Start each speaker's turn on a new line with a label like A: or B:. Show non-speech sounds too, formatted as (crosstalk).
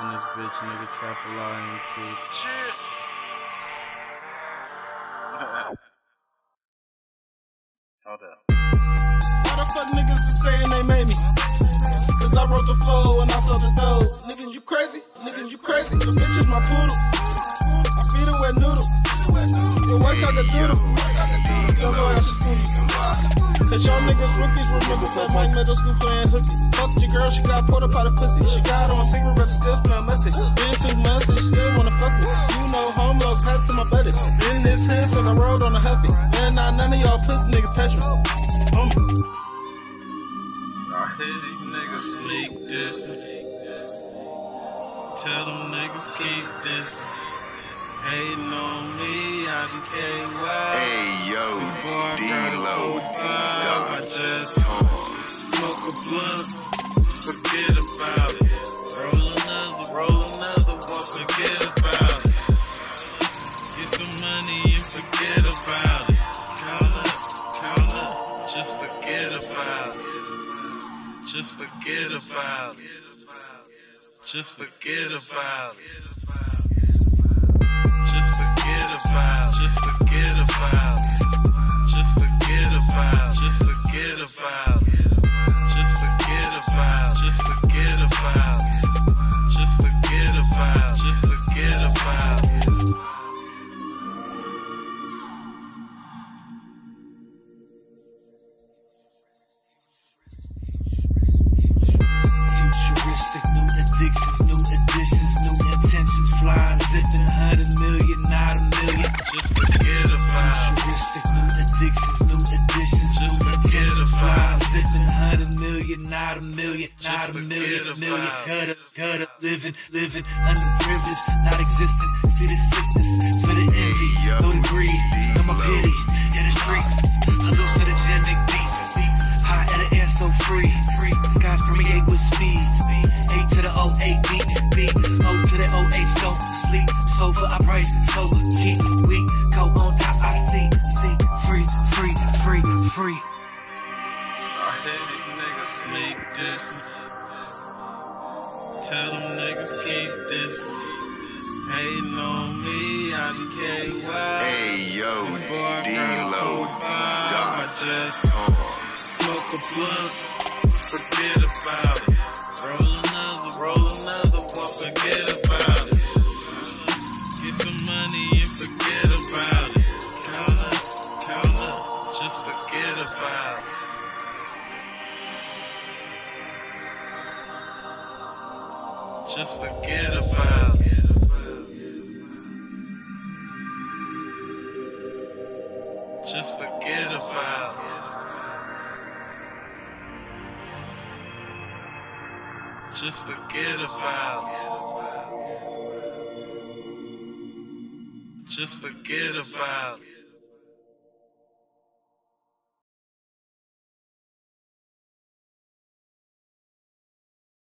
A: in this bitch, nigga. Trap a lot into.
B: Shit. (laughs) Hold up.
C: Why the fuck niggas is saying they made me? Cause I wrote the flow and I saw the dough. Niggas, you crazy? Niggas, you crazy? The bitch is my poodle. I feed her wet noodle. Your wife got the doodle. Don't go after school. Cause y'all niggas rookies remember that Mike middle school playing hooky. Fuck your girl, she got porta potty pussy. She got on cigarette, still smell musty. Been two months and she still wanna fuck me. You know, home low pass to my buddy. Been this hand since I rode on a huffy. And now none of y'all pussy niggas touch me. Homie.
A: I hear these niggas sneak this. Tell them niggas keep this. Hating on me, I be KY.
D: Hey yo,
A: Before I got a
D: D-Lo,
A: blunt, forget about it. Roll another, roll another one, forget about it. Get some money and forget about it. Count up, count up, just forget about it. Just forget about it. Just forget about it. Just forget about, just forget about,
E: million, not a million, not a million, million.
A: it.
E: Gutter, gutter, living, living, underprivileged, not existent. See the sickness, for the envy, know the greed, know my pity, in the streets, hallucinogenic beats, beats, high at the air so free, free. Skies permeate with speed. A to the O, A, B, B, O to the O, H, don't sleep. Sofa, I price so cheap. We go on top, I see, see, free, free, free, free.
A: I hear these niggas this. Tell them niggas keep this. Hating on me, I be KY.
D: Hey yo,
A: Before I got a full
D: D-Lo,
A: I just smoke a blunt, forget about it. Roll another, roll another one, forget about it. Get some money and forget Just forget about. Just forget about. Just forget about. Just forget about.